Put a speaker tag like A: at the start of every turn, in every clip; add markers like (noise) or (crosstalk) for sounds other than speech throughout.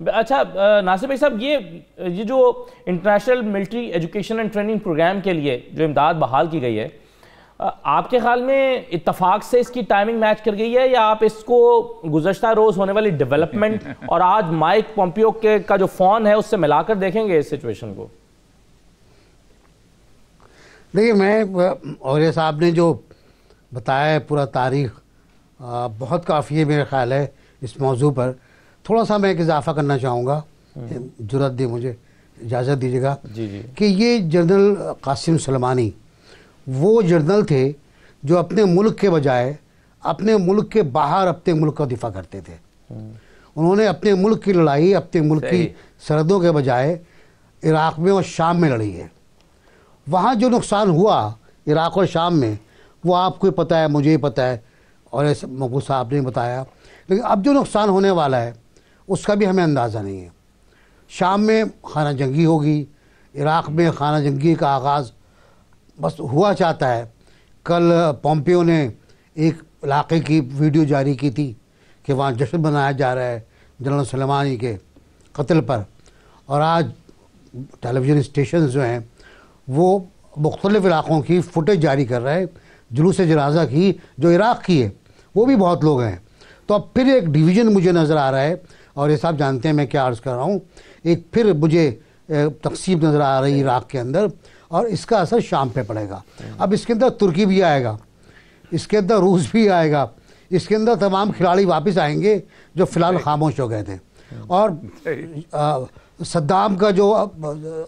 A: اچھا ناصر بھائی صاحب یہ یہ جو international military education and training program کے لیے جو امداد بحال کی گئی ہے آپ کے خیال میں اتفاق سے اس کی ٹائمنگ میچ کر گئی ہے یا آپ اس کو گزشتہ روز ہونے والی ڈیولپمنٹ (laughs) اور آج مائک پومپیو کے کا جو فون ہے اس سے ملا کر دیکھیں گے اس سچویشن کو؟
B: دیکھیے میں اوریہ صاحب نے جو بتایا ہے پورا تاریخ بہت کافی ہے میرا خیال ہے اس موضوع پر۔ تھوڑا سا میں ایک اضافہ کرنا چاہوں گا جرت دے مجھے اجازت دیجیے گا
A: جی جی۔
B: کہ یہ جنرل قاسم سلمانی وہ جنرل تھے جو اپنے ملک کے بجائے اپنے ملک کے باہر اپنے ملک کا دفاع کرتے تھے۔ انہوں نے اپنے ملک کی لڑائی اپنے ملک کی سرحدوں کے بجائے عراق میں اور شام میں لڑی ہے۔ وہاں جو نقصان ہوا عراق اور شام میں وہ آپ کو پتہ ہے مجھے ہی پتہ ہے اور ایسے مقبول صاحب نے بتایا۔ لیکن اب جو نقصان ہونے والا ہے اس کا بھی ہمیں اندازہ نہیں ہے۔ شام میں خانہ جنگی ہوگی، عراق میں خانہ جنگی کا آغاز بس ہوا چاہتا ہے۔ کل پومپیو نے ایک علاقے کی ویڈیو جاری کی تھی کہ وہاں جشن منایا جا رہا ہے جنرل سلمانی کے قتل پر۔ اور آج ٹیلی ویژن اسٹیشنز جو ہیں، وہ مختلف علاقوں کی فوٹیج جاری کر رہے ہیں۔ جلوس جنازہ کی جو عراق کی ہے، وہ بھی بہت لوگ ہیں۔ تو اب پھر ایک ڈویژن مجھے نظر آ رہا ہے اور یہ صاحب جانتے ہیں میں کیا عرض کر رہا ہوں۔ ایک پھر مجھے تقسیم نظر آ رہی عراق کے اندر اور اس کا اثر شام پہ پڑے گا۔ اب اس کے اندر ترکی بھی آئے گا، اس کے اندر روس بھی آئے گا، اس کے اندر تمام کھلاڑی واپس آئیں گے جو فی الحال خاموش ہو گئے تھے۔ اور صدام کا جو،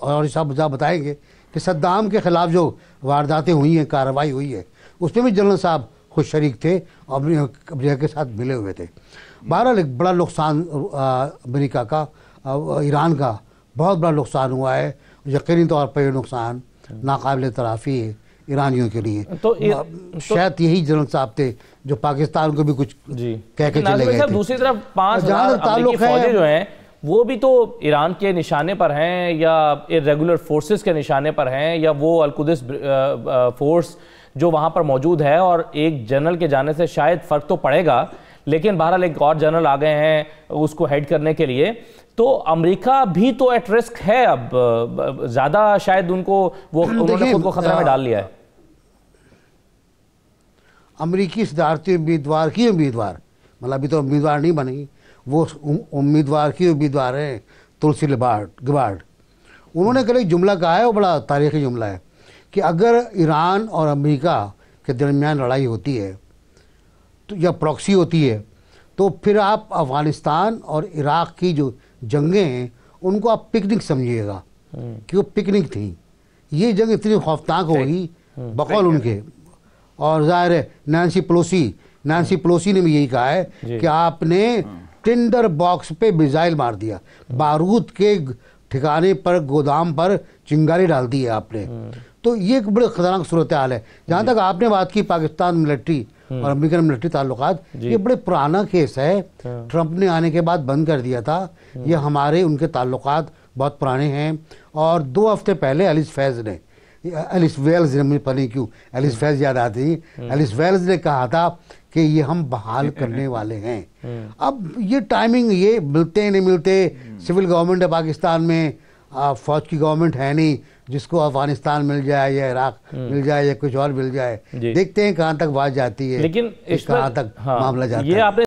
B: اور صاحب بتائیں گے کہ صدام کے خلاف جو وارداتیں ہوئی ہیں، کارروائی ہوئی ہے، اس میں بھی جنرل صاحب خود شریک تھے اور امریکہ کے ساتھ ملے ہوئے تھے۔ بہرحال ایک بڑا نقصان امریکہ کا ایران کا بہت بڑا نقصان ہوا ہے۔ یقینی طور پر یہ نقصان ناقابل ترافی ہے ایرانیوں کے لیے۔ تو شاید یہی جنرل صاحب تھے جو پاکستان کو بھی کچھ
A: جی۔
B: کہہ کے چلے گئے تھے۔
A: دوسری طرف پانچ ہزار امریکی فوجی جو ہیں وہ بھی تو ایران کے نشانے پر ہیں یا ریگولر فورسز کے نشانے پر ہیں یا وہ القدس فورس جو وہاں پر موجود ہے اور ایک جنرل کے جانے سے شاید فرق تو پڑے گا۔ لیکن بہرحال ایک اور جنرل آ گئے ہیں اس کو ہیڈ کرنے کے لیے۔ تو امریکہ بھی تو ایٹ رسک ہے اب زیادہ شاید ان کو وہ انہوں نے خود کو خطرہ میں ڈال لیا ہے۔
B: امریکی صدارتی امیدوار کی امیدوار مطلب ابھی تو امیدوار نہیں بنی وہ امیدوار کی امیدوار ہیں تلسی لبارڈ گبارڈ انہوں نے کل ایک جملہ کہا ہے وہ بڑا تاریخی جملہ ہے کہ اگر ایران اور امریکہ کے درمیان لڑائی ہوتی ہے یا پروکسی ہوتی ہے تو پھر آپ افغانستان اور عراق کی جو جنگیں ہیں ان کو آپ پکنک سمجھیے گا۔ کہ وہ پکنک تھیں۔ یہ جنگ اتنی خوفناک ہوگی بقول ان کے۔ اور ظاہر ہے نینسی پلوسی نینسی پلوسی نے بھی یہی کہا ہے جی۔ کہ آپ نے ٹنڈر باکس پہ میزائل مار دیا۔ بارود کے ٹھکانے پر گودام پر چنگاری ڈال دی ہے آپ نے۔ تو یہ ایک بڑے خطرناک صورتحال ہے۔ جہاں تک آپ نے بات کی پاکستان ملٹری اور امریکن ملٹری تعلقات جی۔ یہ بڑے پرانا کیس ہے۔ ہاں۔ ٹرمپ نے آنے کے بعد بند کر دیا تھا۔ یہ ہمارے ان کے تعلقات بہت پرانے ہیں۔ اور دو ہفتے پہلے ایلس فیض نے ایلس ویلز نے مجھے پتہ کیوں ایلس فیض یاد آتی ایلس ویلز نے کہا تھا کہ یہ ہم بحال کرنے والے ہیں۔ اب یہ ٹائمنگ یہ ملتے نہیں ملتے۔ سول گورنمنٹ ہے پاکستان میں فوج کی گورنمنٹ ہے نہیں۔ جس کو افغانستان مل جائے یا عراق مل جائے یا کچھ اور مل جائے جی۔ دیکھتے ہیں کہاں تک بات جاتی ہے
A: لیکن
B: کہاں تک ہاں، معاملہ جاتا ہے